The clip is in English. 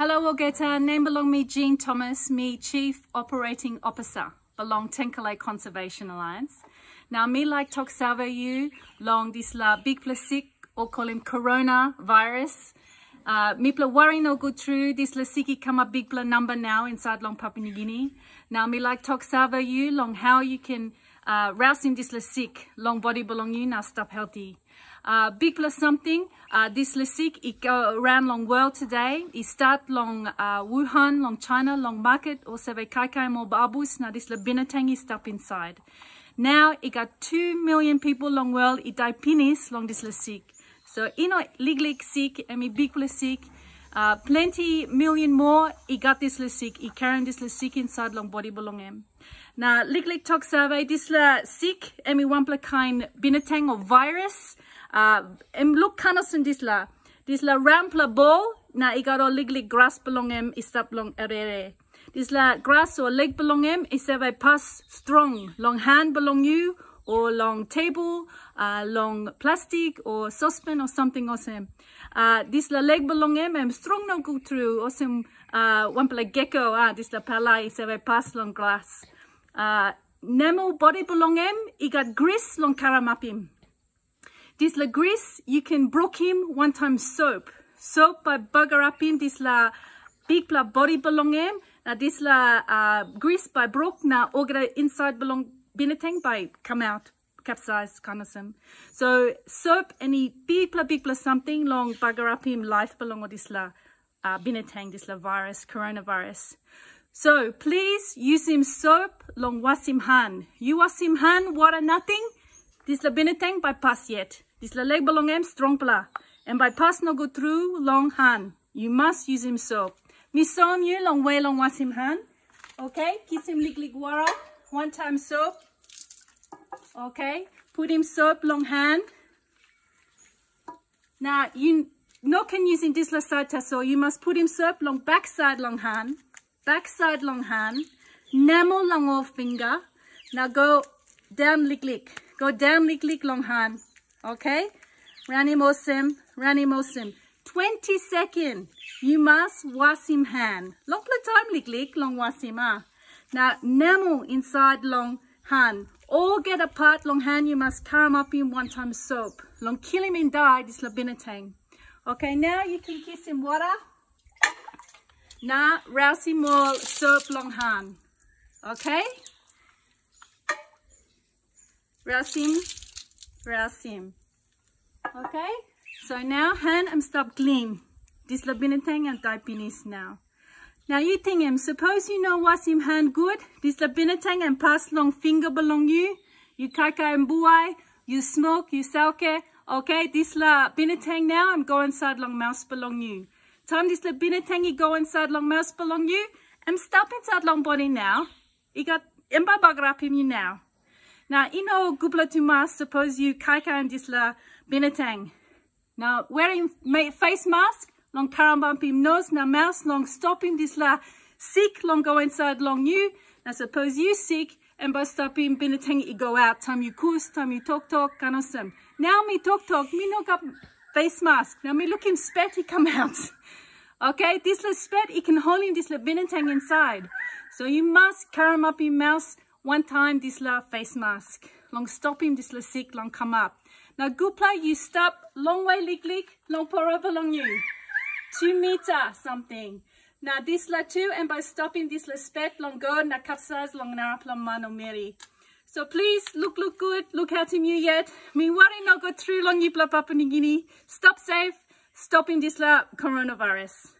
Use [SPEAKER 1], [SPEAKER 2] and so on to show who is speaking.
[SPEAKER 1] Hello Wogeta, name belong me Jean Thomas, me Chief Operating Officer belong Tenkile Conservation Alliance. Now me like talk sava you long this la big plastic or call him coronavirus. Uh, Mipla worry no good true. This la siki come a big bla number now inside long Papua New Guinea. Now me like talk sava you long how you can uh, la sick long body belong you now stop healthy. Uh, big plus something. Uh, sick it go around long world today. It start long uh, Wuhan, long China, long market. Also ve kai kai mo babus. Now this le binatang is stop inside. Now it got two million people long world. It die pinis long this sick. So know legally sick. I mean big sick. Uh, plenty million more. It got this sick. It carrying this sick inside long body belong him. Now, lik lik talk survey, this la sick, emi wampla kind binatang or virus. Uh, em look kanos in this la. This la rampla ball, na igaro lig lig grass belong em, istap long erere. This la grass or leg belong em, isave pass strong. Long hand belong you, or long table, uh, long plastic, or saucepan, or something awesome. Uh, this la leg belong em, em strong no go through, awesome, uh, wampla gecko, ah, this la pala, isave pass long grass. Uh, Nemo body belongem, i got grease long karamapim. This la grease, you can brook him one time soap. Soap by bugger up him, this la big la body belongem. Now this la uh, grease by broke na organa inside belong binatang by come out capsize some. So soap any big la something long him life belong or this la uh, binatang, this la virus, coronavirus. So please use him soap long wasim han. You wasim han water nothing. This la binatang bypass yet. This la leg belong em strong pla. And by pass no go through long han. You must use him soap. Mi som you long way long wasim han. Okay, kiss him lig lig water. One time soap. Okay, put him soap long hand. Now you no can using this lasata, so you must put him soap long backside long hand backside long hand, nemo long off finger. Now go down lick lick. Go down lick lick long hand. Okay? Rani mosim, rani mosim. 20 second. You must wasim hand. Long time lick lick long wasim ah. Now nemo inside long hand. All get apart long hand. You must carry up in one time soap. Long kill him and die. This labinatang. Okay, now you can kiss him water. Na rasi mol soap long hand. Okay? Rasim, rasim. Okay? So now hand am stop clean. This labinatang and taipinis now. Now you think him, suppose you know wasim hand good, this labinatang and pass long finger belong you, you kaka and buai, you smoke, you sauke, okay, this la binatang now, I'm going inside long mouse belong you. Time this little binatangi go inside long mouse belong you. I'm stop inside long body now. You got imba bagrapim you now. Now, you know, gubla to mas, suppose you kaika and this la binatang. Now, wearing face mask, long karambampim nose, now mouse, long stopping this la sick, long go inside long you. Now, suppose you sick, and by stopping binatang, you go out. Time you kus, time you talk talk, kanosem. Now me talk talk, me no got face mask. Now me look him spit, he come out. okay, this little spit, he can hold in this little binatang inside. So you must him up your mouth one time, this la face mask. Long stop him, this la sick, long come up. Now gupla, you stop, long way lick lick, long pour up along you. Two meter something. Now this la two, and by stopping this la spit, long go, na kapsaz, long na mano meri. So please look, look good. Look at him you yet. Me worry not go through long you Papua New Guinea. Stop safe. Stopping this la coronavirus.